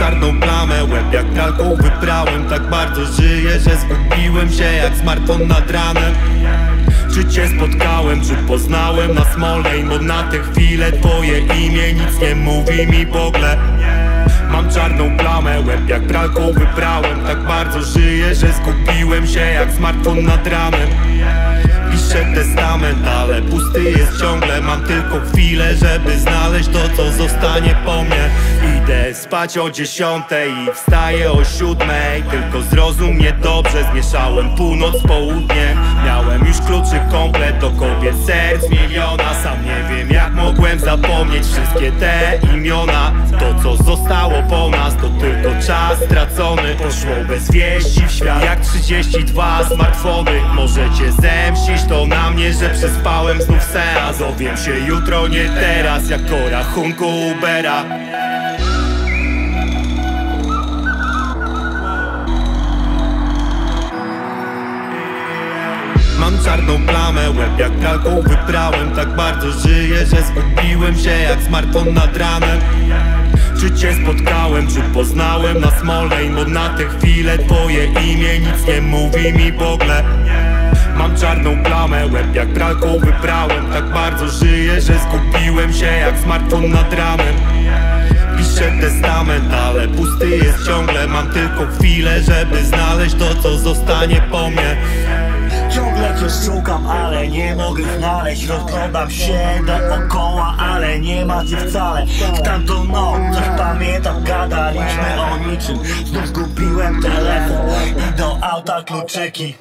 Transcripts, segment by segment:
czarną plamę, łeb jak pralką wyprałem. Tak bardzo żyję, że zgubiłem się jak smartfon nad ranem. Czy cię spotkałem, czy poznałem na Smolnej? Bo na tę chwilę twoje imię nic nie mówi mi w ogóle Mam czarną plamę, łeb jak pralką wyprałem. Tak bardzo żyję, że zgubiłem się jak smartfon nad ranem. Piszę testament, ale pusty jest ciągle. Mam tylko chwilę, żeby znaleźć to, co zostanie po mnie. Idę spać o dziesiątej i wstaję o siódmej. Tylko zrozum mnie dobrze, zmieszałem północ z południem. Miałem już kluczy komplet do kobiet serc miliona. Sam nie wiem jak mogłem zapomnieć wszystkie te imiona po nas to tylko czas stracony. Poszło bez wieści w świat. Jak 32 smartfony. Możecie zemścić to na mnie, że przespałem znów seans. Dowiem się jutro, nie teraz, jak o rachunku Ubera. Mam czarną plamę, łeb jak pralką wyprałem. Tak bardzo żyję, że zgubiłem się jak smartfon nad ranem Czy cię spotkałem, czy poznałem na Smolnej? Bo na tę chwilę twoje imię nic nie mówi mi w ogóle. Mam czarną plamę, łeb jak pralką wyprałem. Tak bardzo żyję, że zgubiłem się jak smartfon nad ranem Piszę testament, ale pusty jest ciągle. Mam tylko chwilę, żeby znaleźć to, co zostanie po mnie Ciągle cię szukam, ale nie mogę znaleźć. Rozglądam się dookoła, ale nie ma cię wcale. W tamtą noc, coś pamiętam, gadaliśmy o niczym. Znów zgubiłem telefon i do auta kluczyki.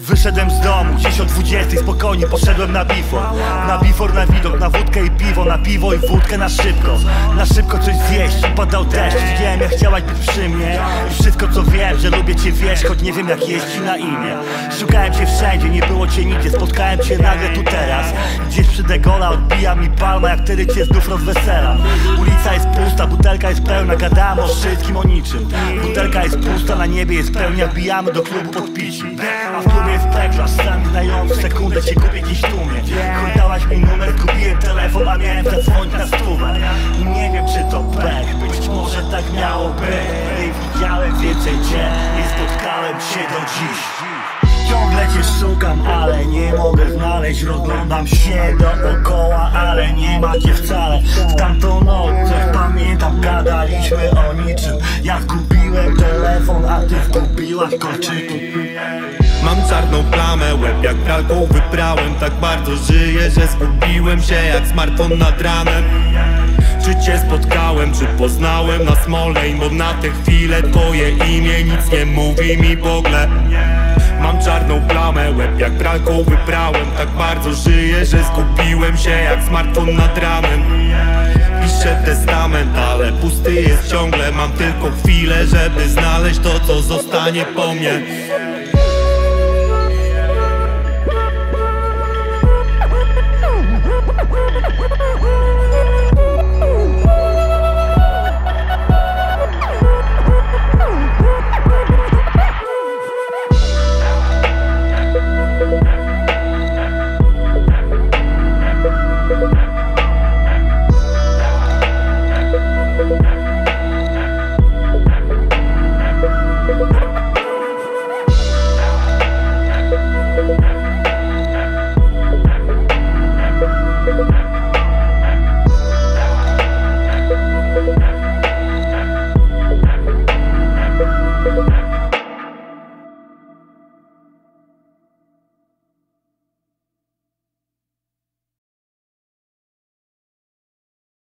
Wyszedłem z domu, gdzieś o 20 spokojnie poszedłem na bifor. Na bifor, na widok, na wódkę i piwo Na piwo i wódkę na szybko. Na szybko coś zjeść, padał deszcz. Wiem, jak chciałaś być przy mnie. I wszystko co wiem, że lubię cię wieść Choć nie wiem jak jeździ na imię. Szukałem cię wszędzie, nie było cię nigdzie Spotkałem cię nagle tu teraz. Gdzieś przy Degola odbija mi palma Jak wtedy cię znów rozwesela. Ulica jest pusta, butelka jest pełna Gadamy o wszystkim, o niczym. Butelka jest pusta, na niebie jest pełnia Wbijamy do klubu podpici A w klubie jest peklarz, sam znają w sekundę Cię kupię gdzieś tłumie Chuj dałaś mi numer, kupiłem telefon A miałem zadzwonić na stówę. Nie wiem czy to pech Być może tak miało być. Nie widziałem więcej cię Nie spotkałem się do dziś Ciągle cię szukam, ale nie mogę znaleźć. Rozglądam się dookoła, ale nie ma cię wcale. W tamtą noc coś pamiętam, gadaliśmy o niczym. Ja zgubiłem telefon, a ty zgubiłaś kolczyki Mam czarną plamę, łeb jak pralką wyprałem. Tak bardzo żyję, że zgubiłem się jak smartfon nad ranem. Czy cię spotkałem, czy poznałem na Smolnej? Bo na tę chwilę twoje imię nic nie mówi mi w ogóle Mam czarną plamę, łeb jak pralką wyprałem. Tak bardzo żyję, że zgubiłem się jak smartfon nad ranem. Piszę testament, ale pusty jest ciągle. Mam tylko chwilę, żeby znaleźć to, co zostanie po mnie